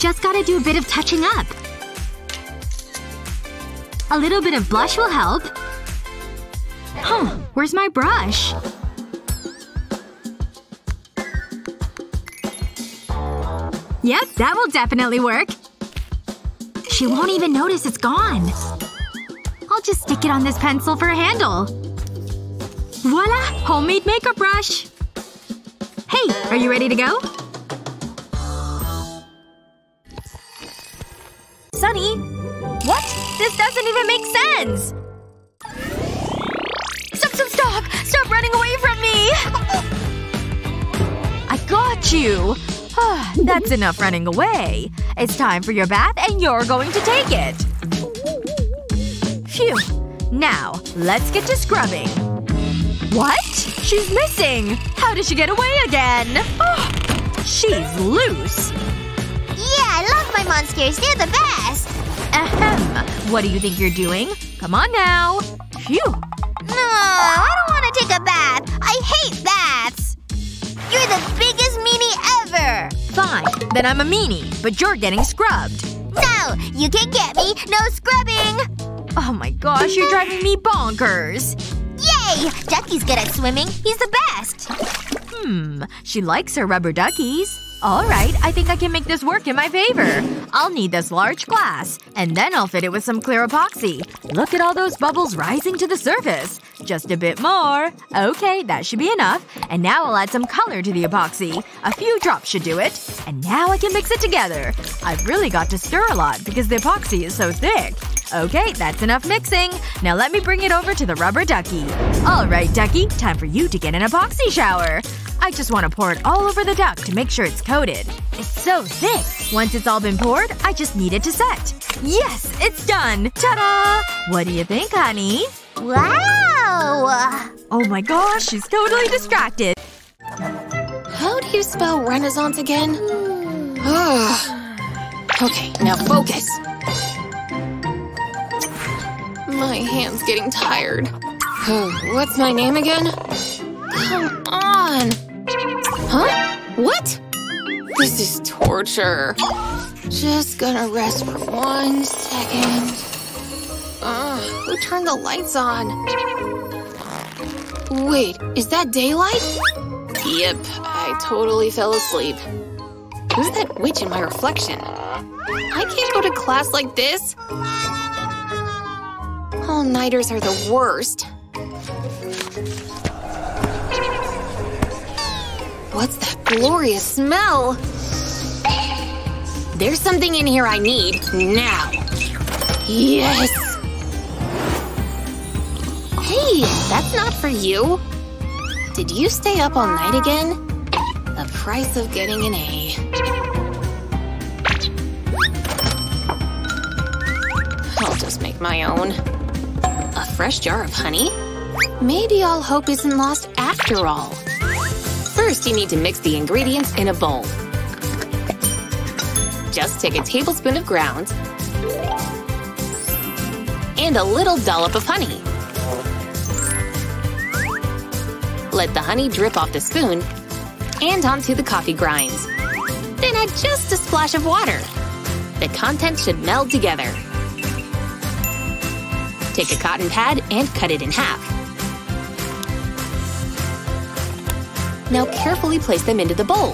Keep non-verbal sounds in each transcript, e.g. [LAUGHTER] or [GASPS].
Just gotta do a bit of touching up. A little bit of blush will help. Huh. Where's my brush? Yep, that will definitely work. She won't even notice it's gone. I'll just stick it on this pencil for a handle. Voila! Homemade makeup brush! Hey, are you ready to go? Sunny? What? This doesn't even make sense! Stop, stop, stop! Stop running away from me! I got you! Ah, that's enough running away. It's time for your bath and you're going to take it. Phew. Now, let's get to scrubbing. What? She's missing! How did she get away again? Oh, she's loose. Yeah, I love my monsters. They're the best. Ahem. What do you think you're doing? Come on now. Phew. No, I don't want to take a bath. I hate baths. You're the biggest meanie ever. Fine. Then I'm a meanie. But you're getting scrubbed. No! You can't get me! No scrubbing! Oh my gosh, you're driving me bonkers. Yay! Ducky's good at swimming. He's the best. Hmm. She likes her rubber duckies. Alright, I think I can make this work in my favor. I'll need this large glass. And then I'll fit it with some clear epoxy. Look at all those bubbles rising to the surface. Just a bit more. Okay, that should be enough. And now I'll add some color to the epoxy. A few drops should do it. And now I can mix it together. I've really got to stir a lot because the epoxy is so thick. Okay, that's enough mixing. Now let me bring it over to the rubber ducky. Alright, ducky. Time for you to get an epoxy shower. I just want to pour it all over the duck to make sure it's coated. It's so thick. Once it's all been poured, I just need it to set. Yes! It's done! Ta-da! What do you think, honey? Wow! Oh my gosh, she's totally distracted. How do you spell renaissance again? Ah. okay, now focus. My hand's getting tired. Oh, what's my name again? Come on! Huh? What? This is torture. Just gonna rest for one second. Ugh, who turned the lights on? Wait, is that daylight? Yep, I totally fell asleep. Who's that witch in my reflection? I can't go to class like this. All-nighters are the worst. What's that glorious smell? There's something in here I need, now. Yes! That's not for you. Did you stay up all night again? The price of getting an A. I'll just make my own. A fresh jar of honey? Maybe all hope isn't lost after all. First, you need to mix the ingredients in a bowl. Just take a tablespoon of grounds and a little dollop of honey. Let the honey drip off the spoon and onto the coffee grinds. Then add just a splash of water. The contents should meld together. Take a cotton pad and cut it in half. Now carefully place them into the bowl.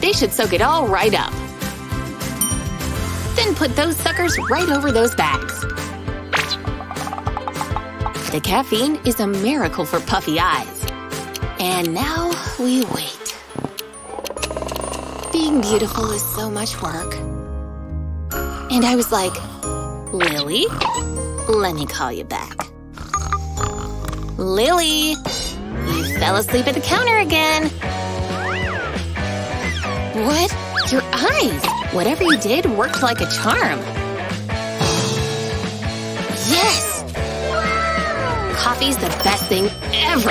They should soak it all right up. Then put those suckers right over those bags. The caffeine is a miracle for puffy eyes. And now we wait. Being beautiful is so much work. And I was like, Lily? Let me call you back. Lily! You fell asleep at the counter again! What? Your eyes! Whatever you did worked like a charm. Yes! Coffee's the best thing ever!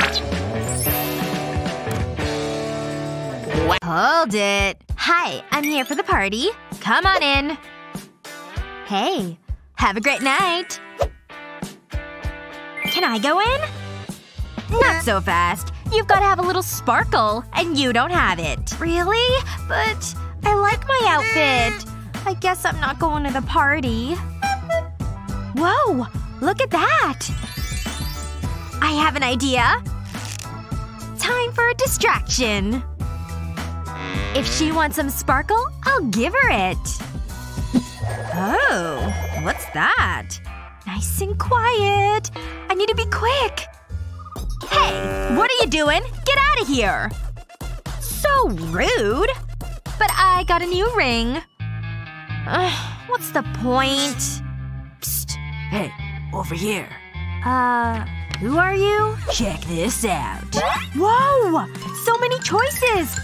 Hold it. Hi, I'm here for the party. Come on in. Hey. Have a great night. Can I go in? Not so fast. You've gotta have a little sparkle. And you don't have it. Really? But I like my outfit. I guess I'm not going to the party. Whoa! Look at that! I have an idea. Time for a distraction. If she wants some sparkle, I'll give her it. Oh. What's that? Nice and quiet. I need to be quick. Hey! What are you doing? Get out of here! So rude. But I got a new ring. Ugh, what's the point? Psst. Hey, over here. Uh, who are you? Check this out. Whoa! So many choices!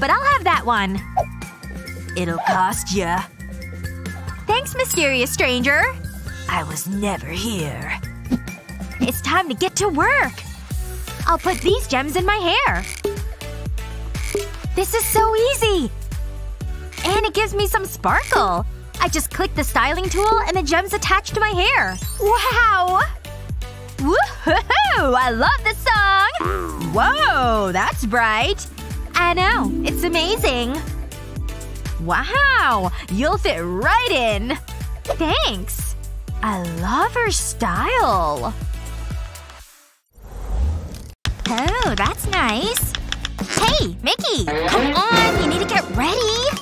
But I'll have that one. It'll cost ya. Thanks, mysterious stranger. I was never here. It's time to get to work. I'll put these gems in my hair. This is so easy! And it gives me some sparkle. I just click the styling tool and the gems attach to my hair. Wow! Woohoo! I love this song! Whoa, that's bright. I know. It's amazing. Wow! You'll fit right in. Thanks. I love her style. Oh, that's nice. Hey, Mickey! Come on! You need to get ready!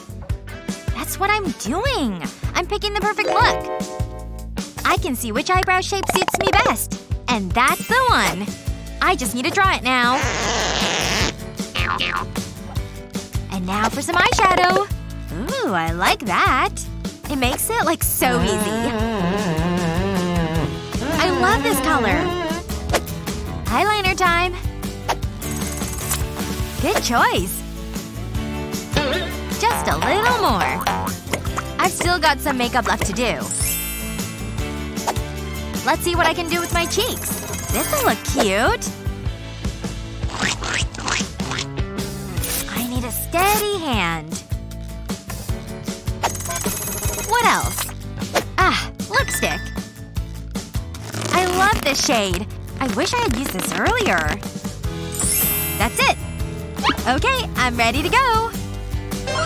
That's what I'm doing. I'm picking the perfect look. I can see which eyebrow shape suits me best. And that's the one. I just need to draw it now. And now for some eyeshadow. Ooh, I like that. It makes it, like, so easy. I love this color. Eyeliner time. Good choice. Just a little more. I've still got some makeup left to do. Let's see what I can do with my cheeks. This'll look cute. I need a steady hand. What else? Ah, lipstick. I love this shade. I wish I had used this earlier. That's it. Okay, I'm ready to go.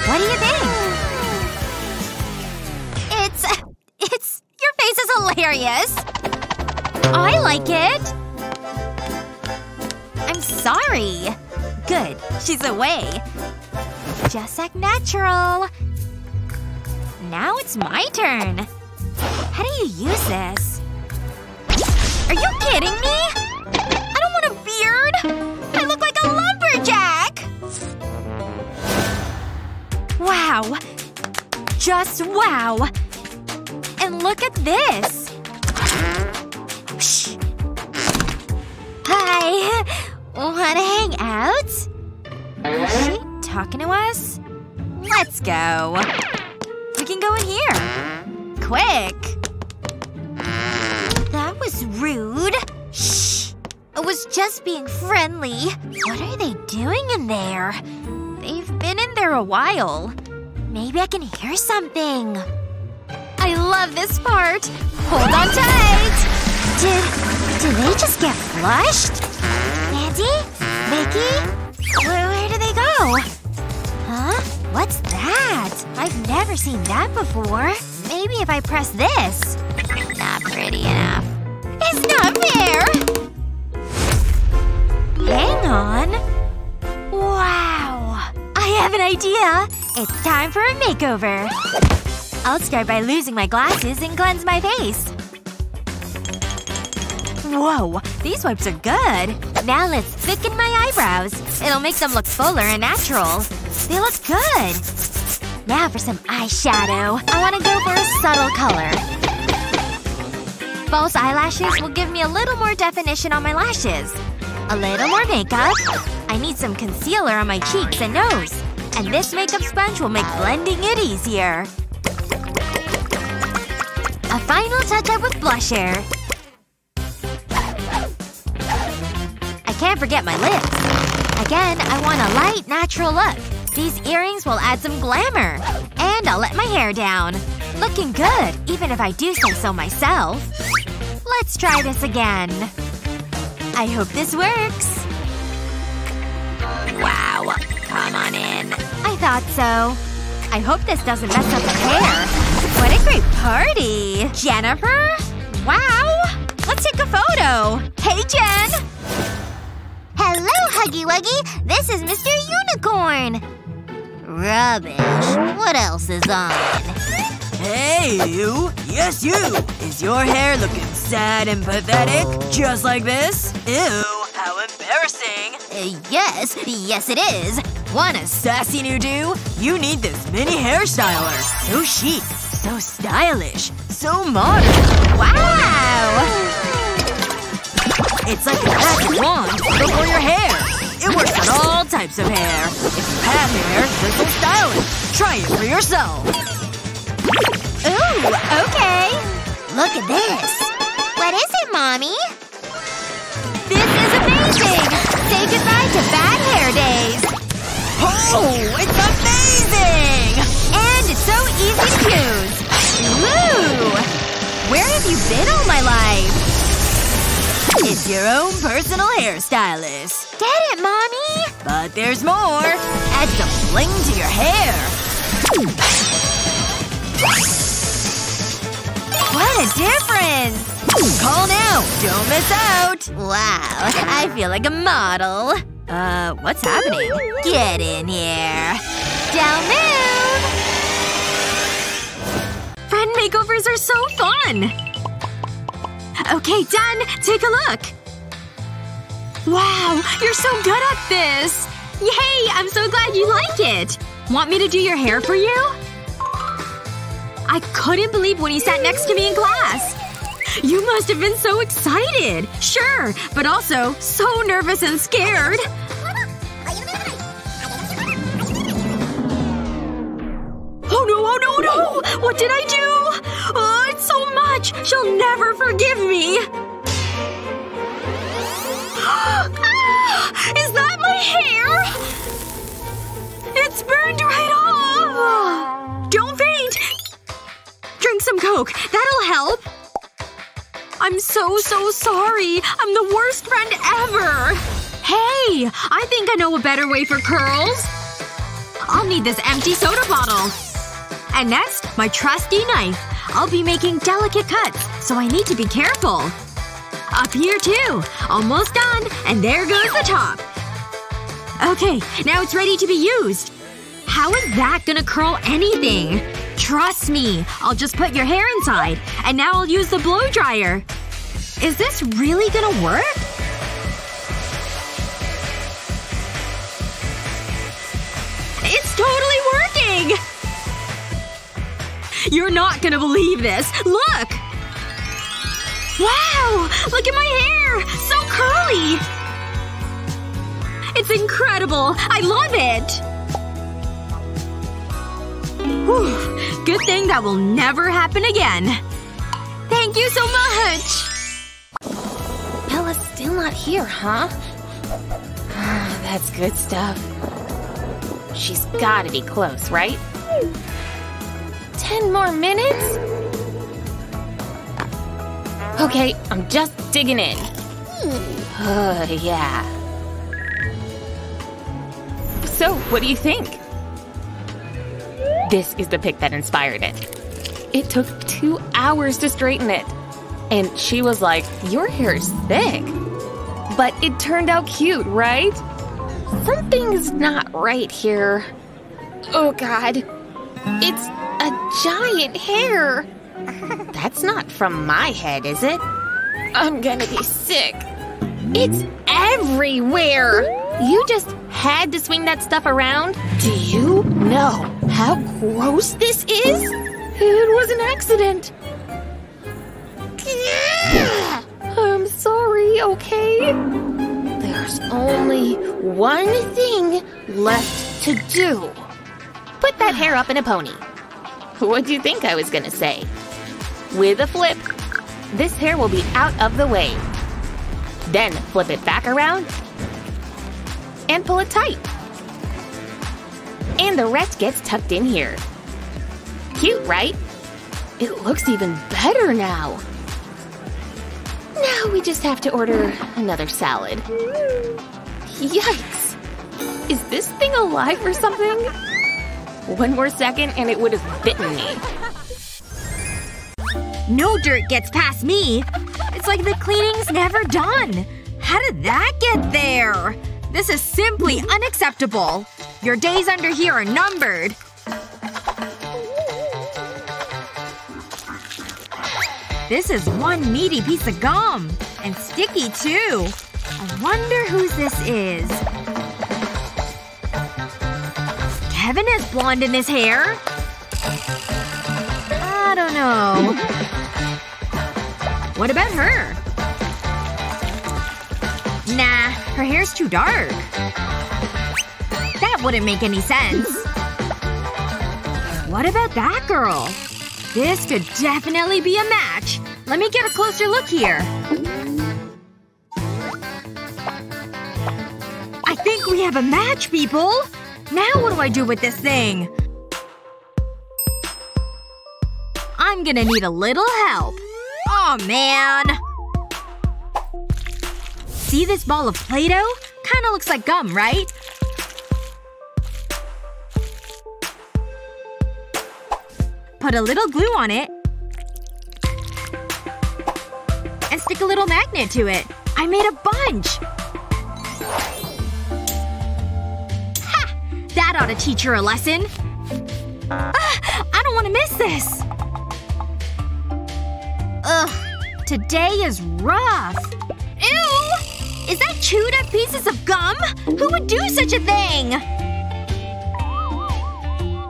What do you think? It's… it's… your face is hilarious. I like it. I'm sorry. Good. She's away. Just act natural. Now it's my turn. How do you use this? Are you kidding me? I don't want a beard! I look like a lumberjack! Wow. Just wow. And look at this. Wanna hang out? Is she talking to us? Let's go. We can go in here. Quick. That was rude. Shh. I was just being friendly. What are they doing in there? They've been in there a while. Maybe I can hear something. I love this part. Hold on tight. Did… did they just get flushed? Mickey? Where, where did they go? Huh? What's that? I've never seen that before. Maybe if I press this. Not pretty enough. It's not fair! Hang on. Wow. I have an idea. It's time for a makeover. I'll start by losing my glasses and cleanse my face. Whoa. These wipes are good. Now let's thicken my eyebrows. It'll make them look fuller and natural. They look good. Now for some eyeshadow. I want to go for a subtle color. False eyelashes will give me a little more definition on my lashes. A little more makeup. I need some concealer on my cheeks and nose. And this makeup sponge will make blending it easier. A final touch-up with blusher. Can't forget my lips. Again, I want a light, natural look. These earrings will add some glamour. And I'll let my hair down. Looking good, even if I do say so myself. Let's try this again. I hope this works. Wow. Come on in. I thought so. I hope this doesn't mess up the hair. What a great party! Jennifer? Wow! Let's take a photo! Hey, Jen! Huggy Wuggy! This is Mr. Unicorn! Rubbish. What else is on? Hey, you! Yes, you! Is your hair looking sad and pathetic? Just like this? Ew, how embarrassing! Uh, yes. Yes, it is. Want a sassy new do? You need this mini hairstyler. So chic, so stylish, so modern. Wow! It's like a magic wand, but for your hair. It works on all types of hair. If you have hair, this will style it. Try it for yourself. Ooh, okay. Look at this. What is it, Mommy? This is amazing! Say goodbye to bad hair days. Oh, it's amazing! And it's so easy to use. Woo! Where have you been all my life? It's your own personal hairstylist. Get it, Mommy? But there's more. Add some bling to your hair. What a difference! Call now. Don't miss out. Wow, I feel like a model. Uh, what's happening? Get in here. Don't move! Friend makeovers are so fun! Okay, done! Take a look! Wow, you're so good at this! Yay! I'm so glad you like it! Want me to do your hair for you? I couldn't believe when he sat next to me in class! You must have been so excited! Sure, but also so nervous and scared! Oh no, oh no, no! What did I do? Much! She'll never forgive me! [GASPS] Ah, is that my hair? It's burned right off! Don't faint! Drink some Coke. That'll help. I'm so, so sorry. I'm the worst friend ever. Hey! I think I know a better way for curls. I'll need this empty soda bottle. And next, my trusty knife. I'll be making delicate cuts, so I need to be careful. Up here, too. Almost done. And there goes the top. Okay, now it's ready to be used. How is that gonna curl anything? Trust me. I'll just put your hair inside. And now I'll use the blow dryer. Is this really gonna work? It's totally working! You're not gonna believe this. Look! Wow! Look at my hair! So curly! It's incredible! I love it! Whew. Good thing that will never happen again. Thank you so much! Bella's still not here, huh? [SIGHS] That's good stuff. She's gotta be close, right? Ten more minutes? Okay, I'm just digging in. Uh, yeah. So, what do you think? This is the pic that inspired it. It took two hours to straighten it. And she was like, Your hair is thick. But it turned out cute, right? Something's not right here. Oh god. It's giant hair. That's not from my head, is it? I'm gonna be sick. It's everywhere! You just had to swing that stuff around? Do you know how gross this is? It was an accident. I'm sorry, okay? There's only one thing left to do. Put that hair up in a pony. What'd you think I was gonna say? With a flip, this hair will be out of the way. Then flip it back around and pull it tight. And the rest gets tucked in here. Cute, right? It looks even better now. Now we just have to order another salad. Yikes! Is this thing alive or something? One more second and it would have bitten me. No dirt gets past me. It's like the cleaning's never done. How did that get there? This is simply unacceptable. Your days under here are numbered. This is one meaty piece of gum. And sticky, too. I wonder whose this is. Kevin has blonde in his hair? I don't know. What about her? Nah, her hair's too dark. That wouldn't make any sense. What about that girl? This could definitely be a match. Let me get a closer look here. I think we have a match, people! Now what do I do with this thing? I'm gonna need a little help. oh, man. See this ball of Play-Doh? Kinda looks like gum, right? Put a little glue on it. And stick a little magnet to it. I made a bunch! That ought to teach her a lesson. Ah, I don't want to miss this! Ugh. Today is rough. Ew! Is that chewed up pieces of gum? Who would do such a thing?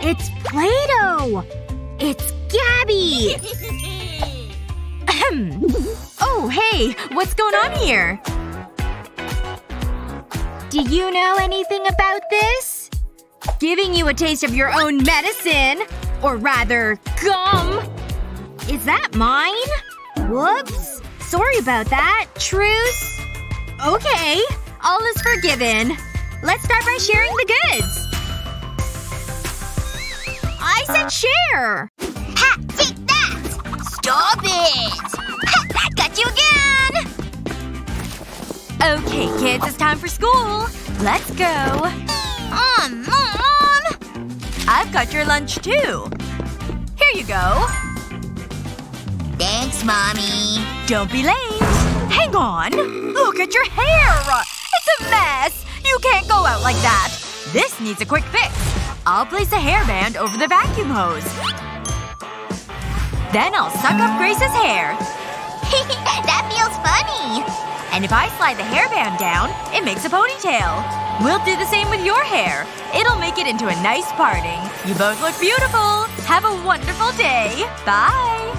It's Play-Doh! It's Gabby! Oh, hey. What's going on here? Do you know anything about this? Giving you a taste of your own medicine. Or rather, gum. Is that mine? Whoops. Sorry about that. Truce? Okay. All is forgiven. Let's start by sharing the goods. I said uh. share! Ha! Take that! Stop it! Ha! Got you again! Okay, kids. It's time for school. Let's go. I've got your lunch, too. Here you go. Thanks, Mommy. Don't be late. Hang on. Look at your hair! It's a mess! You can't go out like that. This needs a quick fix. I'll place a hairband over the vacuum hose. Then I'll suck up Grace's hair. [LAUGHS] that feels funny. And if I slide the hairband down, it makes a ponytail. We'll do the same with your hair. It'll make it into a nice parting. You both look beautiful. Have a wonderful day. Bye.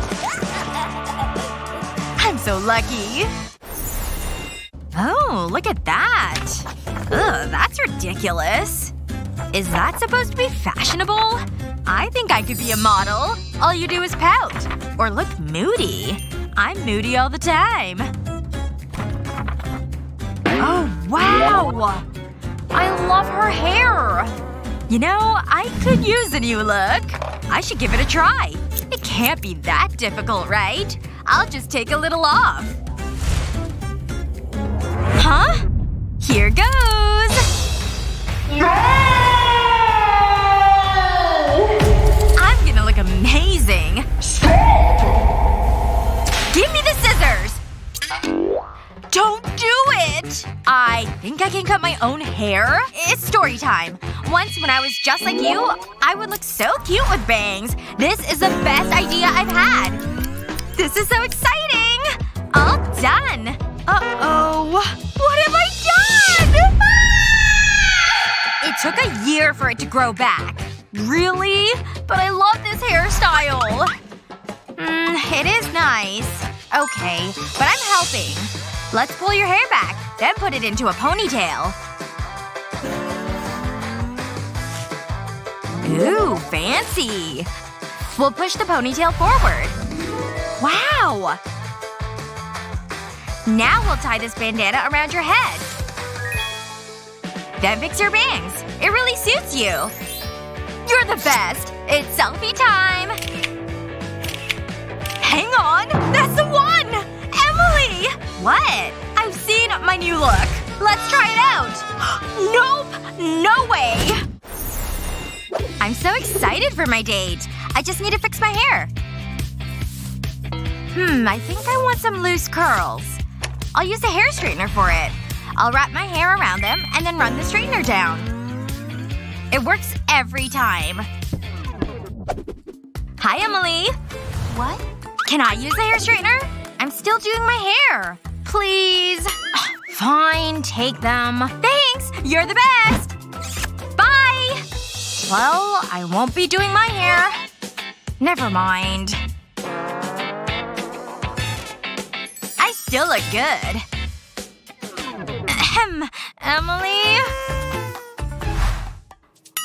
[LAUGHS] I'm so lucky. Oh, look at that. Ugh, that's ridiculous. Is that supposed to be fashionable? I think I could be a model. All you do is pout. Or look moody. I'm moody all the time. Oh, wow! I love her hair! You know, I could use a new look. I should give it a try. It can't be that difficult, right? I'll just take a little off. Huh? Here goes! I'm gonna look amazing. Give me the scissors! Don't do it! I think I can cut my own hair? It's story time. Once when I was just like you, I would look so cute with bangs. This is the best idea I've had. This is so exciting! All done. Uh-oh. What have I done? Ah! It took a year for it to grow back. Really? But I love this hairstyle. Mmm, it is nice. Okay, but I'm helping. Let's pull your hair back, then put it into a ponytail. Ooh, fancy. We'll push the ponytail forward. Wow! Now we'll tie this bandana around your head. Then fix your bangs. It really suits you. You're the best. It's selfie time. Hang on! That's the one! Emily! What? Seen my new look. Let's try it out! [GASPS] nope! No way! I'm so excited for my date. I just need to fix my hair. Hmm, I think I want some loose curls. I'll use a hair straightener for it. I'll wrap my hair around them and then run the straightener down. It works every time. Hi, Emily. What? Can I use a hair straightener? I'm still doing my hair. Please. Fine, take them. Thanks! You're the best! Bye! Well, I won't be doing my hair. Never mind. I still look good. Ahem. Emily?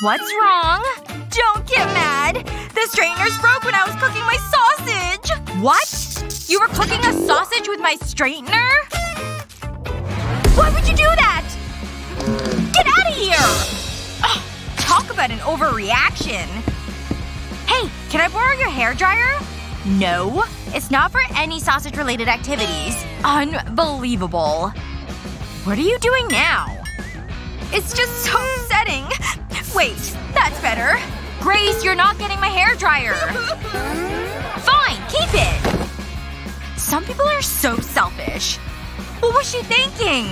What's wrong? Don't get mad! The straightener's broke when I was cooking my sausage! What? You were cooking a sausage with my straightener? Why would you do that? Get out of here! Ugh, talk about an overreaction. Hey, can I borrow your hair dryer? No. It's not for any sausage-related activities. Unbelievable. What are you doing now? It's just so upsetting. Wait, that's better. Grace, you're not getting my hair dryer. [LAUGHS] Fine, keep it. Some people are so selfish. What was she thinking?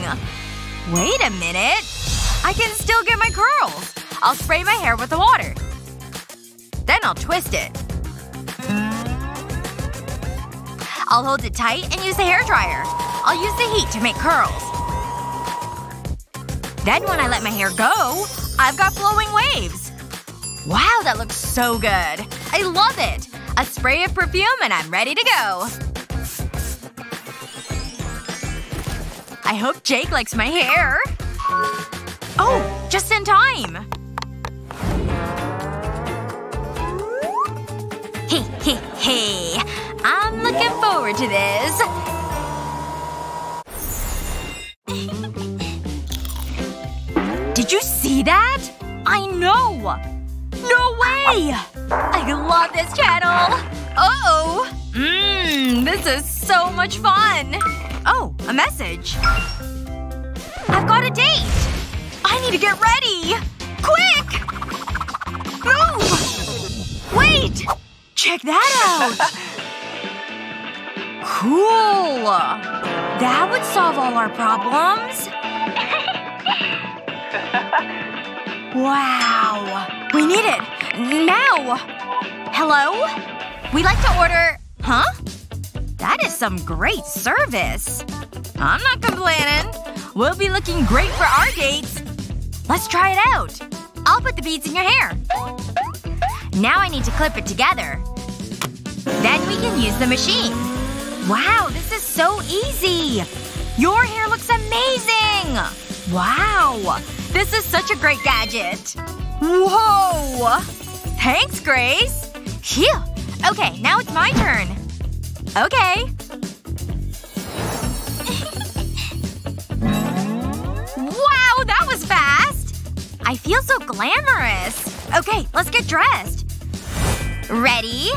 Wait a minute. I can still get my curls. I'll spray my hair with the water. Then I'll twist it. I'll hold it tight and use the hair dryer. I'll use the heat to make curls. Then when I let my hair go, I've got flowing waves. Wow, that looks so good. I love it. A spray of perfume and I'm ready to go. I hope Jake likes my hair. Oh, just in time. Hey, hey, hey. I'm looking forward to this. Did you see that? I know! No way! I love this channel! Uh-oh! Mmm, this is so much fun! Oh, a message. I've got a date! I need to get ready! Quick! Move! Wait! Check that out! [LAUGHS] Cool! That would solve all our problems. Wow. We need it. Now! Hello? We'd like to order… Huh? That is some great service. I'm not complaining. We'll be looking great for our dates. Let's try it out. I'll put the beads in your hair. Now I need to clip it together. Then we can use the machine. Wow, this is so easy! Your hair looks amazing! Wow! This is such a great gadget. Whoa! Thanks, Grace! Phew! Okay, now it's my turn. Okay. wow, that was fast! I feel so glamorous. Okay, let's get dressed. Ready?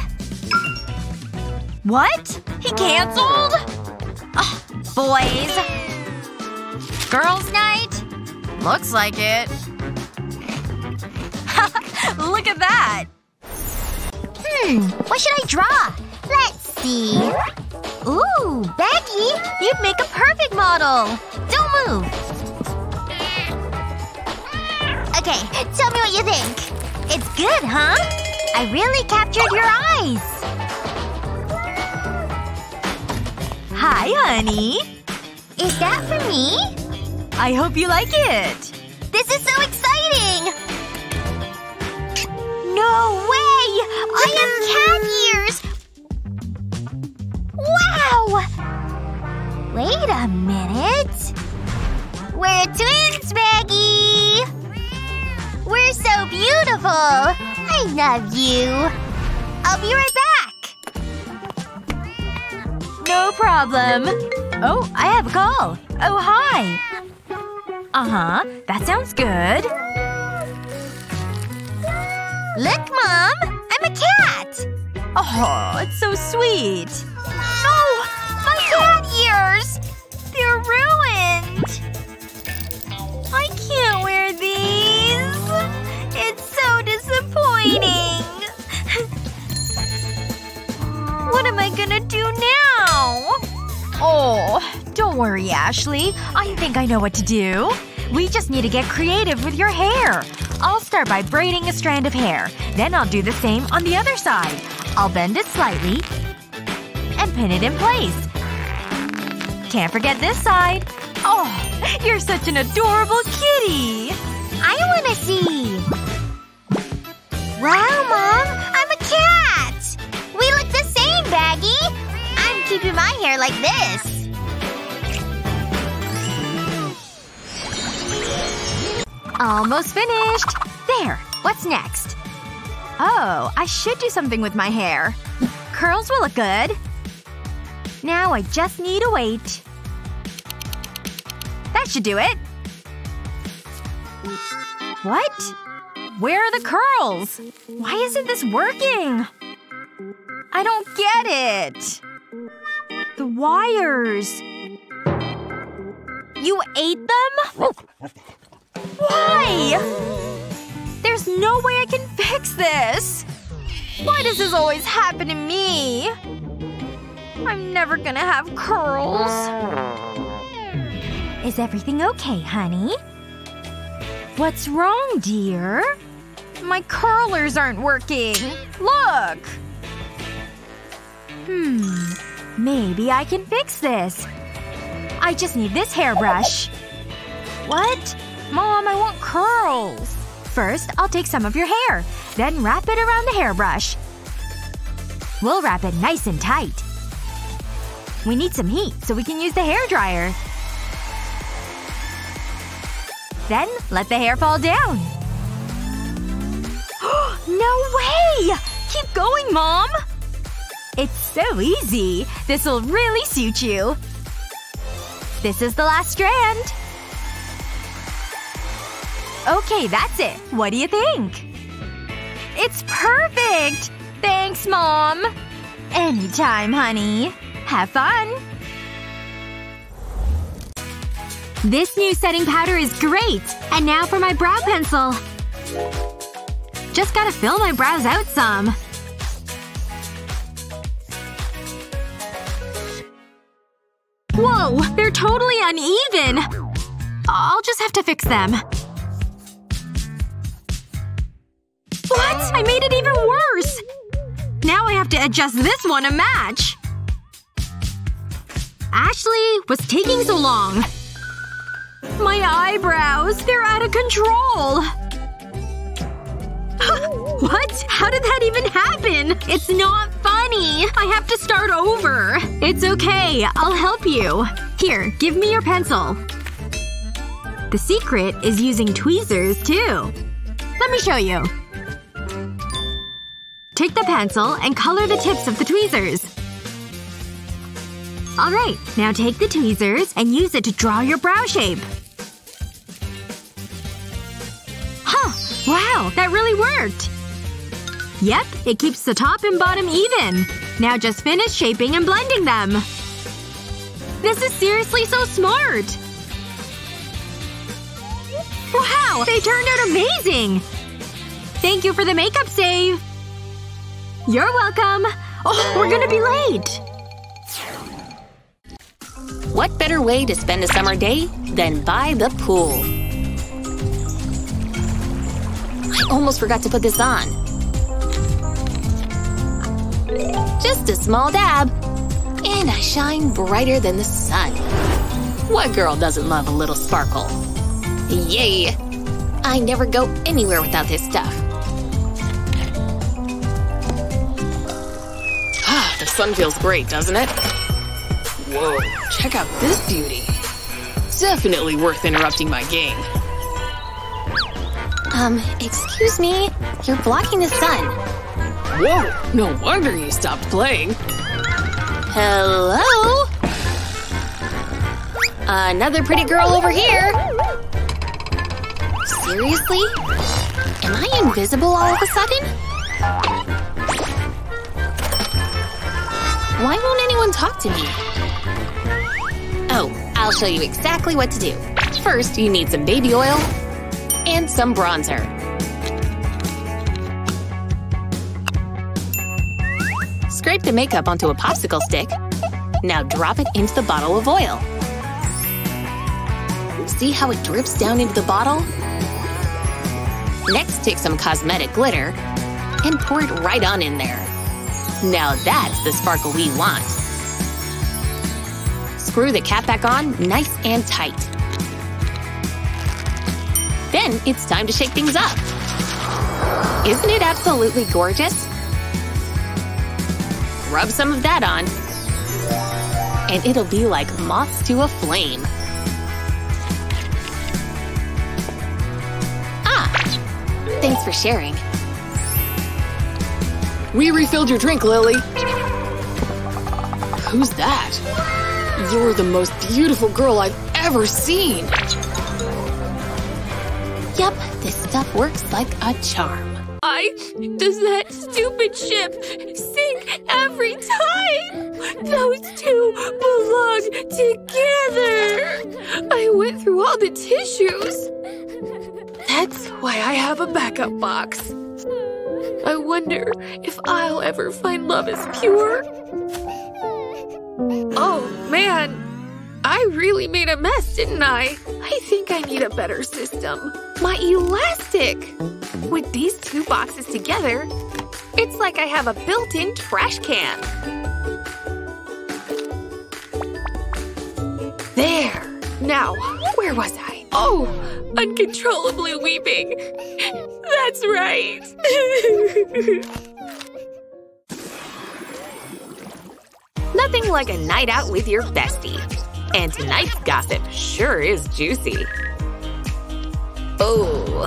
What? He cancelled? Ugh, boys. Girls' night? Looks like it. [LAUGHS] Look at that! Hmm, what should I draw? Let's see. Ooh, Becky! You'd make a perfect model! Don't move! Okay, tell me what you think. It's good, huh? I really captured your eyes. Hi, honey. Is that for me? I hope you like it. This is so exciting! No way! I have cat ears! Wow! Wait a minute. We're twins, Maggie! We're so beautiful! I love you. I'll be right back. No problem. Oh, I have a call. Oh, hi. Uh-huh. That sounds good. Look, Mom! I'm a cat! Oh, it's so sweet. They're ruined! I can't wear these! It's so disappointing! [LAUGHS] what am I gonna do now? Oh, don't worry, Ashley. I think I know what to do. We just need to get creative with your hair. I'll start by braiding a strand of hair. Then I'll do the same on the other side. I'll bend it slightly and pin it in place. Can't forget this side. Oh, you're such an adorable kitty! I wanna see. Wow, Mom! I'm a cat! We look the same, Baggy! I'm keeping my hair like this. Almost finished. There. What's next? Oh, I should do something with my hair. Curls will look good. Now I just need a weight. That should do it. What? Where are the curls? Why isn't this working? I don't get it. The wires. You ate them? Why? There's no way I can fix this. Why does this always happen to me? I'm never gonna have curls. Is everything okay, honey? What's wrong, dear? My curlers aren't working. Look! Hmm. Maybe I can fix this. I just need this hairbrush. What? Mom, I want curls. First, I'll take some of your hair. Then wrap it around the hairbrush. We'll wrap it nice and tight. We need some heat so we can use the hair dryer. Then, let the hair fall down. [GASPS] no way! Keep going, Mom! It's so easy. This'll really suit you. This is the last strand. Okay, that's it. What do you think? It's perfect! Thanks, Mom! Anytime, honey. Have fun! This new setting powder is great! And now for my brow pencil. Just gotta fill my brows out some. Whoa! They're totally uneven! I'll just have to fix them. What? I made it even worse! Now I have to adjust this one to match. Ashley, what's taking so long? My eyebrows! They're out of control! [GASPS] what? How did that even happen? It's not funny! I have to start over. It's okay. I'll help you. Here, give me your pencil. The secret is using tweezers, too. Let me show you. Take the pencil and color the tips of the tweezers. Alright, now take the tweezers and use it to draw your brow shape. Huh. Wow, that really worked! Yep, it keeps the top and bottom even. Now just finish shaping and blending them. This is seriously so smart! Wow! They turned out amazing! Thank you for the makeup save! You're welcome! Oh, we're gonna be late! What better way to spend a summer day than by the pool? I almost forgot to put this on. Just a small dab. And I shine brighter than the sun. What girl doesn't love a little sparkle? Yay! I never go anywhere without this stuff. Ah, the sun feels great, doesn't it? Whoa, check out this beauty. Definitely worth interrupting my game. Um, excuse me? You're blocking the sun. Whoa, no wonder you stopped playing. Hello? Another pretty girl over here. Seriously? Am I invisible all of a sudden? Why won't anyone talk to me? I'll show you exactly what to do. First, you need some baby oil and some bronzer. Scrape the makeup onto a popsicle stick. Now drop it into the bottle of oil. See how it drips down into the bottle? Next, take some cosmetic glitter and pour it right on in there. Now that's the sparkle we want. Screw the cap back on nice and tight. Then it's time to shake things up. Isn't it absolutely gorgeous? Rub some of that on, and it'll be like moths to a flame. Ah! Thanks for sharing. We refilled your drink, Lily. Who's that? You're the most beautiful girl I've ever seen. Yep, this stuff works like a charm. I... does that stupid ship sink every time? Those two belong together. I went through all the tissues. That's why I have a backup box. I wonder if I'll ever find love as pure. Oh, man. I really made a mess, didn't I? I think I need a better system. My elastic! With these two boxes together, it's like I have a built-in trash can. There! Now, where was I? Oh, uncontrollably weeping. [LAUGHS] That's right. [LAUGHS] Nothing like a night out with your bestie. And tonight's gossip sure is juicy. Oh.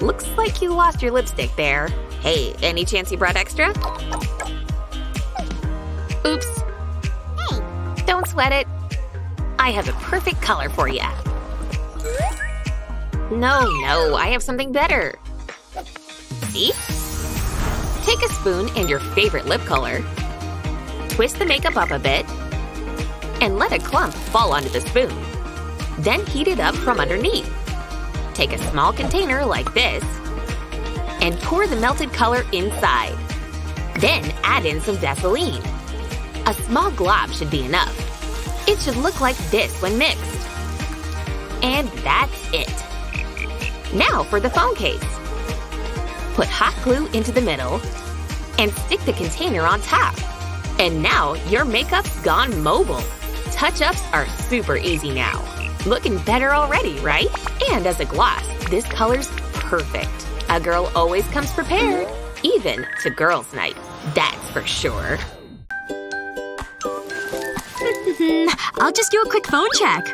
Looks like you lost your lipstick there. Hey, any chance you brought extra? Oops. Hey, don't sweat it. I have a perfect color for you. No, no, I have something better. See? Take a spoon and your favorite lip color. Twist the makeup up a bit and let a clump fall onto the spoon. Then heat it up from underneath. Take a small container like this and pour the melted color inside. Then add in some Vaseline. A small glob should be enough. It should look like this when mixed. And that's it. Now for the phone case. Put hot glue into the middle and stick the container on top. And now your makeup's gone mobile. Touch-ups are super easy now. Looking better already, right? And as a gloss, this color's perfect. A girl always comes prepared. Even to girls' night. That's for sure. Mm-hmm. I'll just do a quick phone check.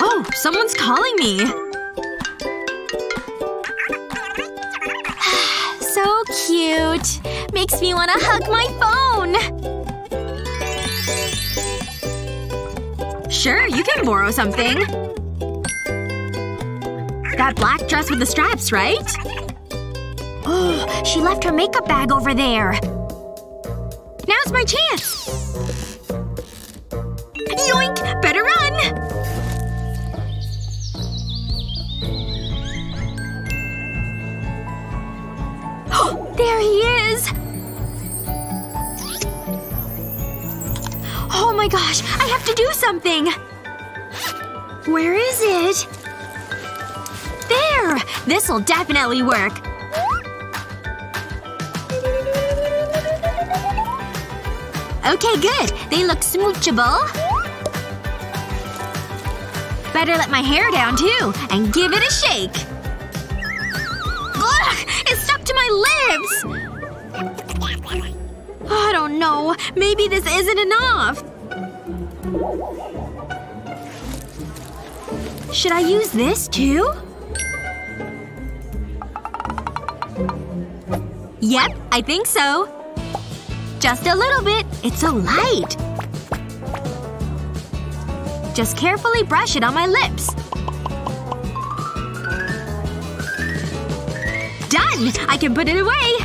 Oh, someone's calling me. Cute. Makes me want to hug my phone. Sure, you can borrow something. That black dress with the straps, right? Oh, she left her makeup bag over there. Now's my chance! My gosh, I have to do something! Where is it? There! This'll definitely work. Okay, good. They look smoochable. Better let my hair down, too, and give it a shake. Ugh! It stuck to my lips! I don't know. Maybe this isn't enough. Should I use this, too? Yep, I think so. Just a little bit. It's so light. Just carefully brush it on my lips. Done! I can put it away!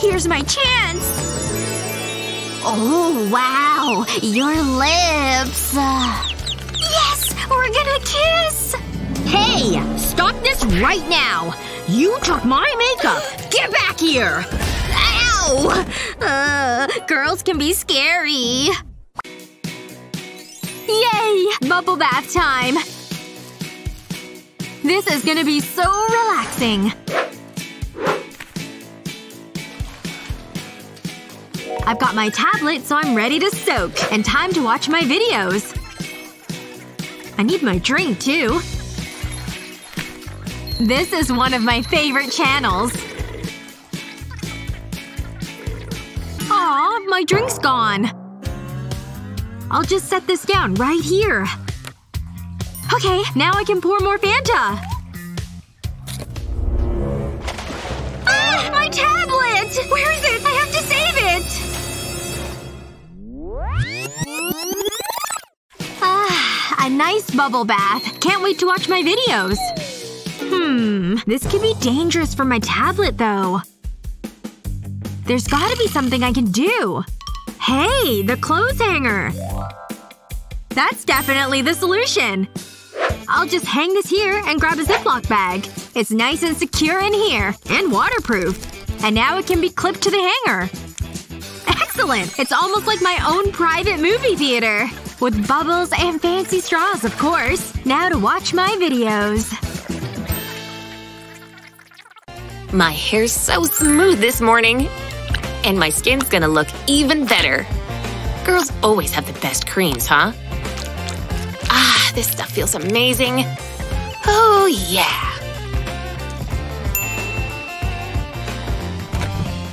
Here's my chance! Oh, wow! Your lips! Yes! We're gonna kiss! Hey! Stop this right now! You took my makeup! Get back here! Ow! Uh, girls can be scary. Yay! Bubble bath time! This is gonna be so relaxing. I've got my tablet so I'm ready to soak. And time to watch my videos. I need my drink, too. This is one of my favorite channels. Aw, my drink's gone. I'll just set this down right here. Okay, now I can pour more Fanta. Ah! My tablet! Where is it? I have a nice bubble bath. Can't wait to watch my videos. Hmm. This could be dangerous for my tablet, though. There's gotta be something I can do. Hey! The clothes hanger! That's definitely the solution. I'll just hang this here and grab a Ziploc bag. It's nice and secure in here. And waterproof. And now it can be clipped to the hanger. Excellent! It's almost like my own private movie theater. With bubbles and fancy straws, of course. Now to watch my videos. My hair's so smooth this morning. And my skin's gonna look even better. Girls always have the best creams, huh? Ah, this stuff feels amazing. Oh, yeah.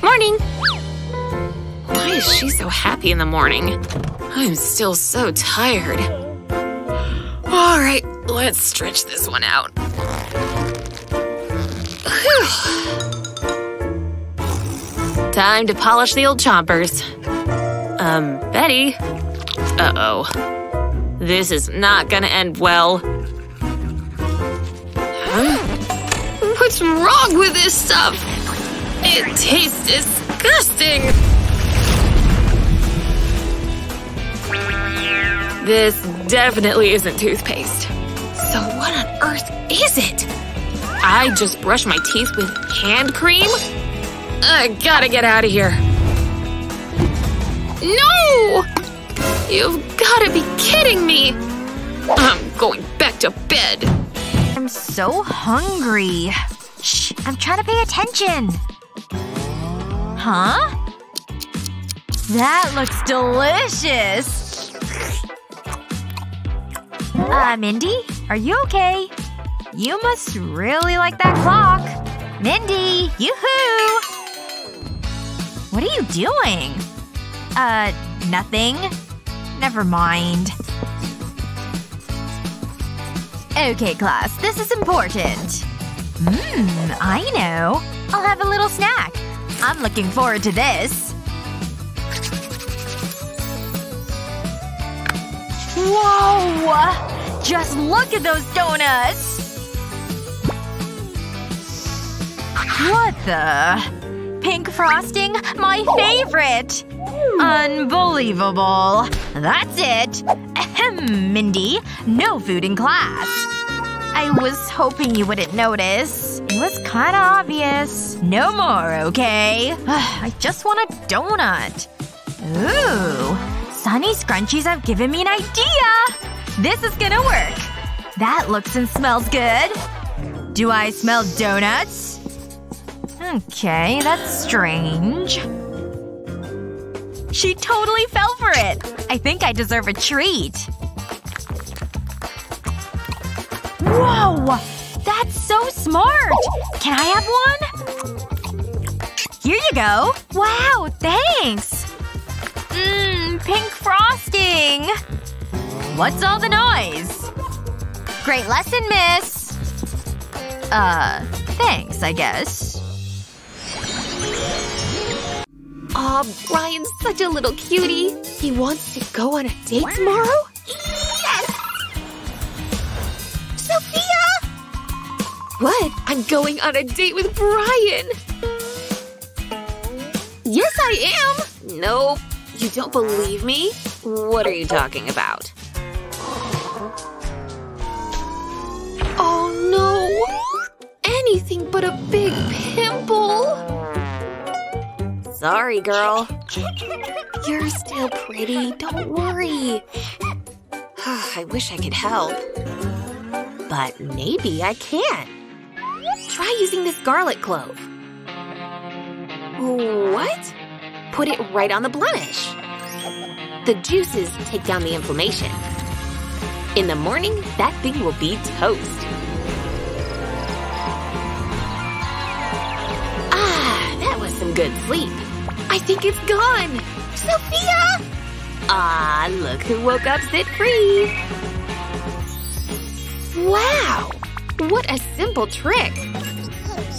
Morning! Why is she so happy in the morning? I'm still so tired. Alright, let's stretch this one out. Time to polish the old chompers. Um, Betty? Uh-oh. This is not gonna end well. What's wrong with this stuff? It tastes disgusting! This definitely isn't toothpaste. So what on earth is it? I just brush my teeth with hand cream? I gotta get out of here. No! You've gotta be kidding me! I'm going back to bed. I'm so hungry. Shh, I'm trying to pay attention. Huh? That looks delicious. Uh, Mindy? Are you okay? You must really like that clock. Mindy! Yoo-hoo! What are you doing? Uh, nothing. Never mind. Okay, class. This is important. Mmm, I know. I'll have a little snack. I'm looking forward to this. Whoa! Just look at those donuts! What the? Pink frosting? My favorite! Unbelievable. That's it. Ahem, Mindy. No food in class. I was hoping you wouldn't notice. It was kinda obvious. No more, okay? [SIGHS] I just want a donut. Ooh. Sunny scrunchies have given me an idea! This is gonna work. That looks and smells good. Do I smell donuts? Okay, that's strange. She totally fell for it! I think I deserve a treat. Whoa! That's so smart! Can I have one? Here you go. Wow, thanks! Mmm, pink frosting! What's all the noise? Great lesson, miss! Uh, thanks, I guess. Aw, Brian's such a little cutie. He wants to go on a date tomorrow? Yes! Sophia! What? I'm going on a date with Brian! Yes, I am! Nope. You don't believe me? What are you talking about? No! Anything but a big pimple! Sorry, girl. You're still pretty, don't worry. [SIGHS] I wish I could help. But maybe I can. Try using this garlic clove. What? Put it right on the blemish. The juices take down the inflammation. In the morning, that thing will be toast. Was some good sleep. I think it's gone! Sophia! Ah, look who woke up sit free! Wow! What a simple trick!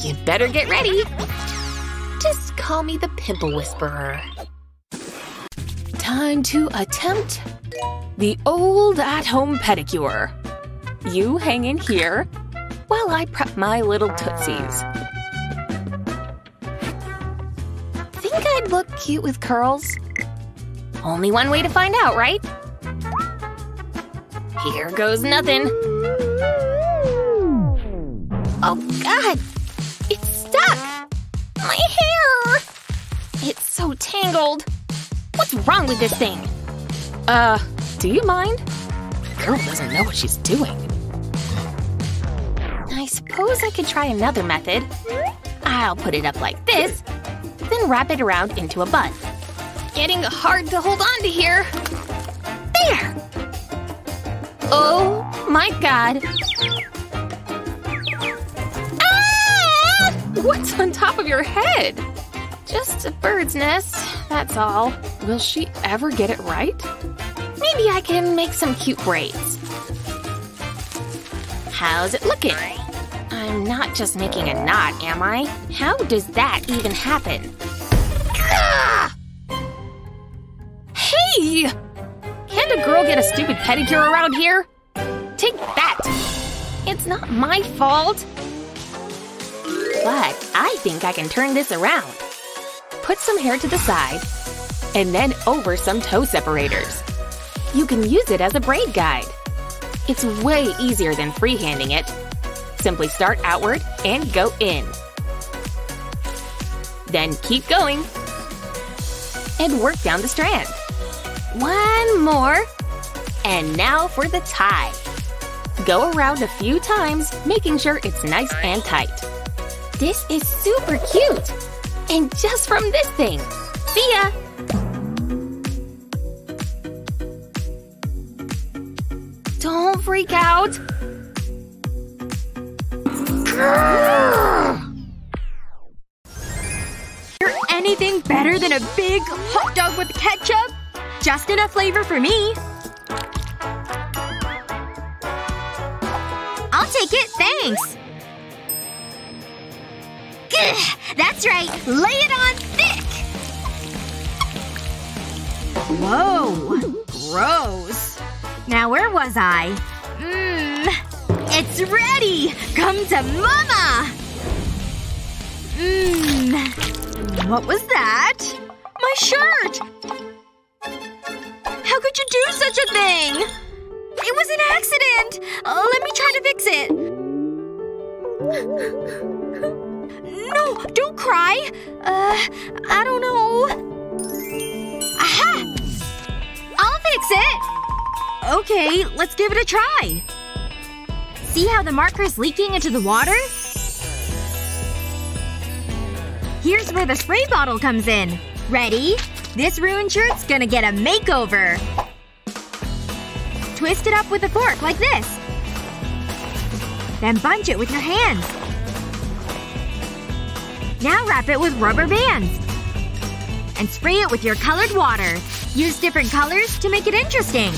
You'd better get ready. Just call me the Pimple Whisperer. Time to attempt the old at-home pedicure. You hang in here while I prep my little tootsies. Cute with curls? Only one way to find out, right? Here goes nothing. Oh god! It's stuck! My hair! It's so tangled. What's wrong with this thing? Uh, do you mind? The girl doesn't know what she's doing. I suppose I could try another method. I'll put it up like this, then wrap it around into a bun. Getting hard to hold on to here. There! Oh my god. Ah! What's on top of your head? Just a bird's nest, that's all. Will she ever get it right? Maybe I can make some cute braids. How's it looking? I'm not just making a knot, am I? How does that even happen? Ah! Hey! Can't a girl get a stupid pedicure around here? Take that! It's not my fault. But I think I can turn this around. Put some hair to the side, and then over some toe separators. You can use it as a braid guide. It's way easier than freehanding it. Simply start outward and go in. Then keep going. And work down the strand. One more. And now for the tie. Go around a few times, making sure it's nice and tight. This is super cute! And just from this thing. See ya! Don't freak out! You're anything better than a big hot dog with ketchup? Just enough flavor for me. I'll take it, thanks. Gah, that's right. Lay it on thick. Whoa. Gross. Now where was I? Mmm. It's ready! Come to mama! Mmm. What was that? My shirt! How could you do such a thing? It was an accident! Uh, let me try to fix it. No, don't cry. Uh, I don't know. Aha! I'll fix it! Okay, let's give it a try. See how the marker's leaking into the water? Here's where the spray bottle comes in. Ready? This ruined shirt's gonna get a makeover. Twist it up with a fork, like this. Then bunch it with your hands. Now wrap it with rubber bands. And spray it with your colored water. Use different colors to make it interesting.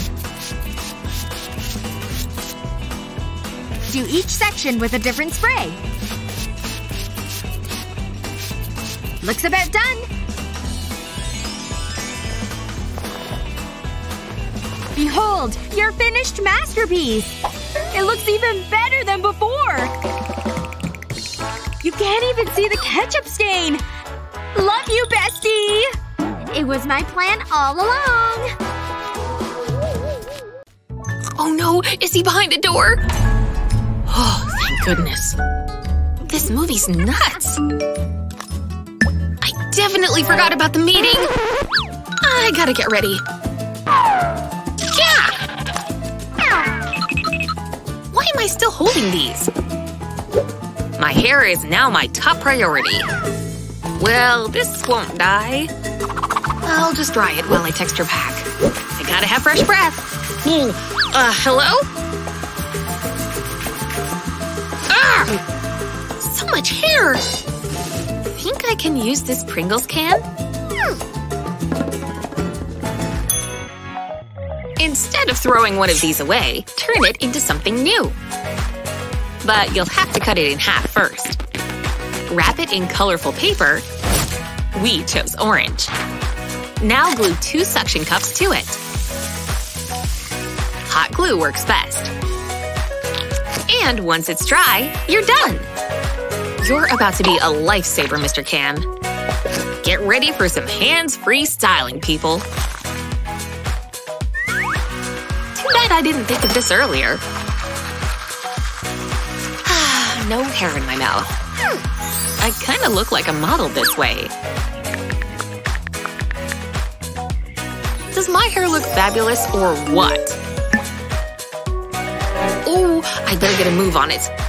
Do each section with a different spray. Looks about done. Behold, your finished masterpiece! It looks even better than before! You can't even see the ketchup stain! Love you, bestie! It was my plan all along! Oh no! Is he behind the door? Oh, thank goodness. This movie's nuts! I definitely forgot about the meeting! I gotta get ready. Yeah! Why am I still holding these? My hair is now my top priority. Well, this won't die. I'll just dry it while I text her back. I gotta have fresh breath. Ooh, uh, hello? Ah! So much hair! Think I can use this Pringles can? Instead of throwing one of these away, turn it into something new. But you'll have to cut it in half first. Wrap it in colorful paper. We chose orange. Now glue two suction cups to it. Hot glue works best. And once it's dry, you're done! You're about to be a lifesaver, Mr. Can. Get ready for some hands-free styling, people. Too bad I didn't think of this earlier. [SIGHS] no hair in my mouth. I kinda look like a model this way. Does my hair look fabulous or what? Oh, I better get a move on it.